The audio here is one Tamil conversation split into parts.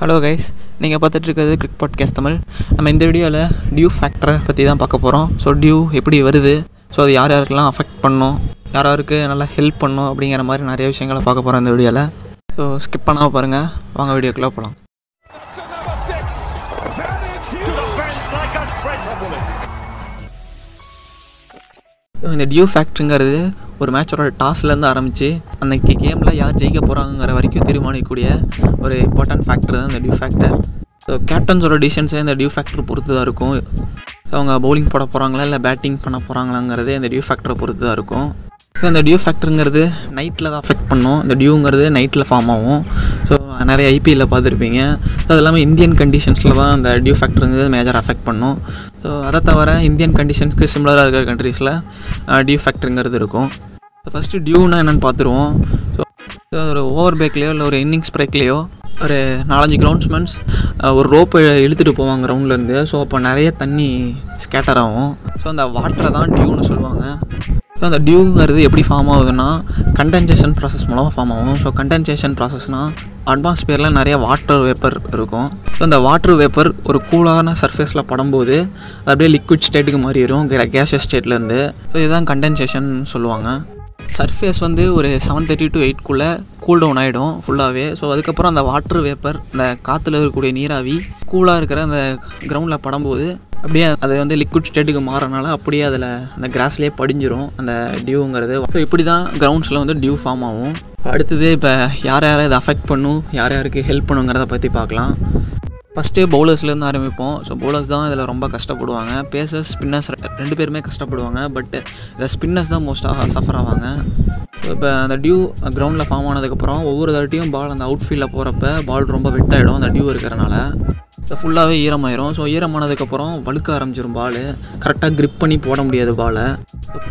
ஹலோ கைஸ் நீங்கள் பார்த்துட்ருக்கிறது கிரிக் பாட்காஸ்ட் தமிழ். நம்ம இந்த வீடியோவில் டியூ ஃபேக்டரை பற்றி தான் பார்க்க போகிறோம் ஸோ டியூ எப்படி வருது? ஸோ அது யார் யாருக்கெல்லாம் அஃபெக்ட் பண்ணும்? யார் யாருக்கு நல்லா ஹெல்ப் பண்ணும்? அப்படிங்கிற மாதிரி நிறைய விஷயங்களை பார்க்க போகிறோம் இந்த வீடியோவில் ஸோ ஸ்கிப் பண்ணாமல் பாருங்கள் வாங்க வீடியோக்குள்ளே போகலாம் இந்த டியூ ஃபேக்ட்ருங்கிறது ஒரு மேட்சோட டாஸ்லேருந்து ஆரம்பித்து அன்னைக்கு கேமில் யார் ஜெயிக்க போகிறாங்கிற வரைக்கும் தீர்மானிக்கக்கூடிய ஒரு இம்பார்ட்டன்ட் ஃபேக்டர் தான் இந்த டியூ ஃபேக்டர் ஸோ கேப்டன்ஸோட டிசிஷன்ஸே இந்த டியூ ஃபேக்டர் பொறுத்து தான் இருக்கும் அவங்க பவுலிங் போட போகிறாங்களா இல்லை பேட்டிங் பண்ண போகிறாங்களாங்கிறதே இந்த டியூ ஃபேக்டரை பொறுத்து தான் இருக்கும். இந்த டியூ ஃபேக்டருங்கிறது நைட்டில் தான் அஃபெக்ட் பண்ணும். இந்த டியூங்கிறது நைட்டில் ஃபார்ம் ஆகும். ஸோ நிறைய ஐபிஎல்ல பார்த்துருப்பீங்க. ஸோ அது இல்லாமல் இந்தியன் கண்டிஷன்ஸில் தான் இந்த டியூ ஃபேக்டருங்கிறது மேஜர் அஃபெக்ட் பண்ணும். ஸோ அதை தவிர இந்தியன் கண்டிஷன்ஸ்க்கு சிமிலராக இருக்கிற கண்ட்ரீஸில் டியூ ஃபேக்டருங்கிறது இருக்கும். ஃபஸ்ட்டு டியூனா என்னென்னு பார்த்துருவோம். ஸோ ஒரு ஓவர் பேக்லேயோ இல்லை ஒரு இன்னிங்ஸ் பிரேக்லேயோ ஒரு நாலஞ்சு கிரவுண்ட்ஸ்மென்ஸ் ஒரு ரோப்பை இழுத்துட்டு போவாங்க கிரவுண்ட்லேருந்து ஸோ அப்போ நிறைய தண்ணி ஸ்கேட்டர் ஆகும். ஸோ அந்த வாட்டரை தான் டியூன்னு சொல்லுவாங்க. ஸோ அந்த டியூங்கிறது எப்படி ஃபார்ம் ஆகுதுன்னா கண்டென்சேஷன் ப்ராசஸ் மூலமாக ஃபார்ம் ஆகும். ஸோ கண்டென்சேஷன் ப்ராசஸ்னால் அட்மாஸ்பியரில் நிறைய வாட்டர் வேப்பர் இருக்கும். ஸோ அந்த வாட்டர் வேப்பர் ஒரு கூலான சர்ஃபேஸில் படும்போது அது அப்படியே லிக்விட் ஸ்டேட்டுக்கு மாறிடும் கேஷஸ் ஸ்டேட்லேருந்து ஸோ இதுதான் கண்டென்சேஷன் சொல்லுவாங்க. சர்ஃபேஸ் வந்து ஒரு செவன் தேர்ட்டி டு எயிட்குள்ளே கூல் டவுன் ஆகிடும் ஃபுல்லாகவே ஸோ அதுக்கப்புறம் அந்த வாட்டர் வேப்பர் அந்த காற்றுல இருக்கக்கூடிய நீராவி கூலாக இருக்கிற அந்த கிரவுண்டில் படும்போது அப்படியே அது வந்து லிக்விட் ஸ்டேட்டுக்கு மாறனால அப்படியே அதில் அந்த கிராஸ்லேயே படிஞ்சிரும் அந்த டியூங்கிறது ஸோ இப்படி தான் கிரவுண்ட்ஸில் வந்து டியூ ஃபார்ம் ஆகும். அடுத்தது இப்போ யார் யாரை இதை அஃபெக்ட் பண்ணும் யார் யாருக்கு ஹெல்ப் பண்ணுங்கிறத பற்றி பார்க்கலாம். ஃபஸ்ட்டு பவுலர்ஸ்லேருந்து ஆரம்பிப்போம். ஸோ பவுலர்ஸ் தான் இதில் ரொம்ப கஷ்டப்படுவாங்க. பேசர்ஸ் ஸ்பின்னர்ஸ் ரெண்டு பேருமே கஷ்டப்படுவாங்க. பட் இந்த ஸ்பின்னர்ஸ் தான் மோஸ்ட்டாக சஃபர் ஆவாங்க. இப்போ அந்த டியூ கிரவுண்டில் ஃபார்ம் ஆனதுக்கப்புறம் ஒவ்வொரு தட்டியும் பால் அந்த அவுட் ஃபீல்டில் போகிறப்ப பால் ரொம்ப வெட்டாயிடும். அந்த டியூ இருக்கிறனால. ஃபுல்லாகவே ஈரமாயிரும். ஸோ ஈரமானதுக்கப்புறம் வழுக்க ஆரம்பிச்சிடும் பால் கரெக்டாக க்ரிப் பண்ணி போட முடியாது பாலை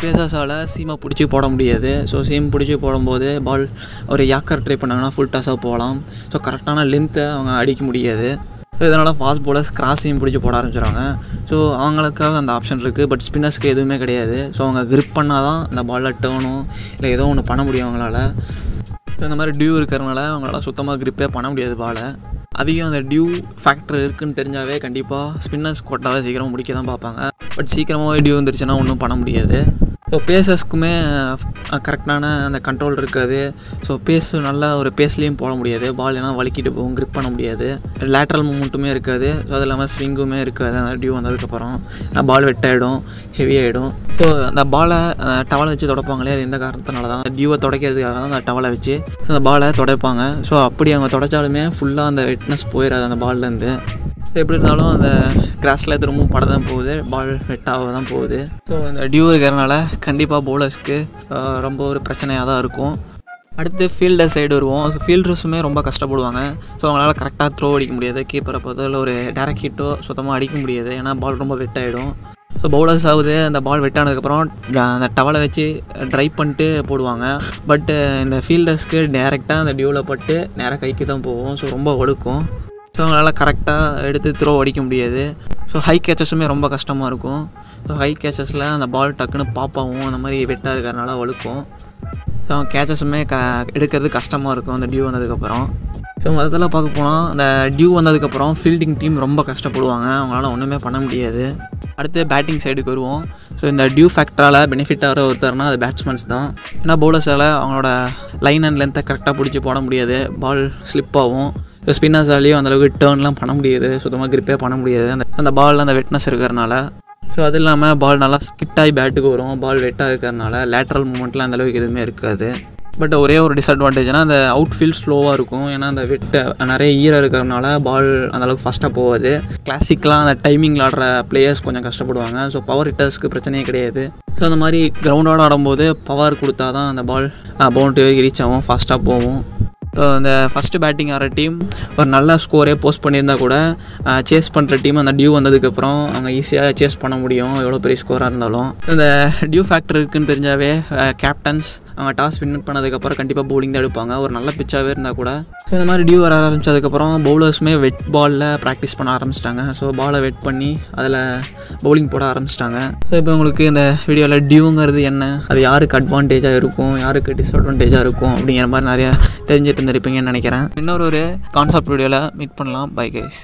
பேசஸால் சீமை பிடிச்சி போட முடியாது. ஸோ சீம் பிடிச்சி போடும்போது பால் ஒரு யாக்கர் ட்ரை பண்ணாங்கன்னா ஃபுல் டாஸாக போகலாம். ஸோ கரெக்டான லென்த்தை அவங்க அடிக்க முடியாது. ஸோ இதனால் ஃபாஸ்ட் போலர்ஸ் கிராஸையும் பிடிச்சி போட ஆரம்பிச்சிடுறாங்க ஸோ அவங்களுக்காக அந்த ஆப்ஷன் இருக்குது பட் ஸ்பின்னர்ஸ்க்கு எதுவுமே கிடையாது. ஸோ அவங்க க்ரிப் பண்ணால் தான் அந்த பாலில் டேர்னும் இல்லை ஏதோ ஒன்று பண்ண முடியும் அவங்களால. ஸோ இந்த மாதிரி டியூ இருக்கிறனால அவங்களால சுத்தமாக க்ரிப்பே பண்ண முடியாது பாலை அதிகம் அந்த டியூ ஃபேக்டர் இருக்குன்னு தெரிஞ்சாவே கண்டிப்பாக ஸ்பின்னர்ஸ் கோட்டாவை சீக்கிரம் முடிக்க தான் பார்ப்பாங்க. பட் சீக்கிரமாகவே டியூ வந்துருச்சுன்னா ஒன்றும் பண்ண முடியாது. ஸோ பேசஸ்க்குமே கரெக்டான அந்த கண்ட்ரோல் இருக்காது. ஸோ பேஸ் நல்லா ஒரு பேஸ்லேயும் போட முடியாது. பால் ஏன்னா வலிக்கிட்டு போகும் க்ரிப் பண்ண முடியாது. லேட்ரல் மூமெண்ட்டுமே இருக்காது. ஸோ அது இல்லாமல் ஸ்விங்குமே இருக்காது. அந்த டியூ வந்ததுக்கப்புறம். ஏன்னா பால் வெட்டாயிடும் ஹெவி ஆகிடும் ஸோ அந்த பாலை டவலை வச்சு தொடப்பாங்களே அது எந்த காரணத்தினால தான்? டியூவை துடைக்கிறதுக்காக தான் அந்த டவலை வச்சு அந்த பாலை துடைப்பாங்க. ஸோ அப்படி அவங்க துடைச்சாலுமே ஃபுல்லாக அந்த வெட்னஸ் போயிடாது அந்த பால்லேருந்து எப்படி இருந்தாலும் அந்த கிராஸில் திரும்பவும் பட தான் போகுது. பால் வெட்டாக தான் போகுது. ஸோ இந்த டியூ இருக்கிறனால கண்டிப்பாக பவுலர்ஸ்க்கு ரொம்ப ஒரு பிரச்சனையாக தான் இருக்கும். அடுத்து ஃபீல்டர் சைடு வருவோம். ஸோ ஃபீல்டர்ஸுமே ரொம்ப கஷ்டப்படுவாங்க. ஸோ அவங்களால கரெக்டாக த்ரோ அடிக்க முடியாது. கீப்பரை பொறுத்தவரை ஒரு டேரக்ட் ஹிட்டோ சுத்தமாக அடிக்க முடியாது. ஏன்னா பால் ரொம்ப வெட் ஆகிடும் ஸோ பவுலர்ஸ் ஆகுது. அந்த பால் வெட்டானதுக்கப்புறம் அந்த டவலை வச்சு ட்ரை பண்ணிட்டு போடுவாங்க. பட்டு இந்த ஃபீல்டர்ஸ்க்கு டேரெக்டாக அந்த டியூவில் பட்டு நேராக கைக்கு தான் போகும். ஸோ ரொம்ப ஒடுக்கும். ஸோ அவங்களால கரெக்டாக எடுத்து த்ரோ அடிக்க முடியாது. ஸோ ஹை கேச்சஸுமே ரொம்ப கஷ்டமாக இருக்கும். ஸோ ஹை கேச்சஸில் அந்த பால் டக்குன்னு பாப்பாவும் அந்த மாதிரி வெட்டாக இருக்கிறனால வழுக்கும். ஸோ அவங்க கேச்சஸுமே க எடுக்கிறது கஷ்டமாக இருக்கும். அந்த டியூ வந்ததுக்கப்புறம் ஸோ மொத்தத்தில் பார்க்க போனால் அந்த டியூ வந்ததுக்கப்புறம் ஃபீல்டிங் டீம் ரொம்ப கஷ்டப்படுவாங்க. அவங்களால ஒன்றுமே பண்ண முடியாது. அடுத்து பேட்டிங் சைடுக்கு வருவோம். ஸோ இந்த டியூ ஃபேக்டரால் பெனிஃபிட் ஆகிற ஒருத்தர்னா அது பேட்ஸ்மேன்ஸ் தான். ஏன்னா பவுலர்ஸால் அவங்களோட லைன் அண்ட் லென்த்தை கரெக்டாக பிடிச்சி போட முடியாது. பால் ஸ்லிப் ஆகும். இப்போ ஸ்பின்னர்ஸாலேயும் அந்தளவுக்கு டேர்ன்லாம் பண்ண முடியாது. சுத்தமாக கிரிப்பே பண்ண முடியாது. அந்த அந்த பாலில் அந்த வெட்னஸ் இருக்கிறனால ஸோ அது இல்லாமல் பால் நல்லா ஸ்கிட்டாகி பேட்டுக்கு வரும். பால் வெட்டாக இருக்கிறனால லேட்ரல் மூமெண்ட்லாம் அந்தளவுக்கு எதுவுமே இருக்காது. பட் ஒரே ஒரு டிஸ்அட்வான்டேஜ்னால் அந்த அவுட்ஃபீல்ட் ஸ்லோவாக இருக்கும். ஏன்னா அந்த வெட்ட நிறைய ஈரம் இருக்கிறனால பால் அந்தளவுக்கு ஃபாஸ்ட்டாக போகாது. கிளாசிக்கெலாம் அந்த டைமிங்கில் ஆடுற பிளேயர்ஸ் கொஞ்சம் கஷ்டப்படுவாங்க. ஸோ பவர் ஹிட்டர்ஸ்க்கு பிரச்சனையே கிடையாது. ஸோ அந்த மாதிரி கிரவுண்டோடு ஆடும்போது பவர் கொடுத்தா தான் அந்த பால் பவுண்டரி ரீச் ஆகும். ஃபாஸ்ட்டாக போகும். இந்த ஃபஸ்ட்டு பேட்டிங் ஆகிற டீம் ஒரு நல்ல ஸ்கோரே போஸ்ட் பண்ணியிருந்தா கூட சேஸ் பண்ணுற டீம் அந்த டியூ வந்ததுக்கப்புறம் அவங்க ஈஸியாக சேஸ் பண்ண முடியும் எவ்வளோ பெரிய ஸ்கோராக இருந்தாலும். இந்த டியூ ஃபேக்டர் இருக்குன்னு தெரிஞ்சாவே கேப்டன்ஸ் அவங்க டாஸ் வின் பண்ணதுக்கப்புறம் கண்டிப்பாக பவுலிங் தான் எடுப்பாங்க. ஒரு நல்ல பிச்சாகவே இருந்தால் கூட ஸோ இந்த மாதிரி டியூ வர ஆரம்பிச்சதுக்கப்புறம் பவுலர்ஸுமே வெட் பாலில் ப்ராக்டிஸ் பண்ண ஆரம்பிச்சிட்டாங்க. ஸோ பாலை வெட் பண்ணி அதில் பவுலிங் போட ஆரம்பிச்சிட்டாங்க. ஸோ இப்போ உங்களுக்கு இந்த வீடியோவில் டியூங்கிறது என்ன? அது யாருக்கு அட்வான்டேஜாக இருக்கும்? யாருக்கு டிஸ்அட்வான்டேஜாக இருக்கும்? அப்படிங்கிற மாதிரி நிறைய தெரிஞ்சுட்டு இருந்திருப்பீங்கன்னு நினைக்கிறேன். இன்னொரு ஒரு கான்செப்ட் வீடியோவில் மீட் பண்ணலாம். Bye guys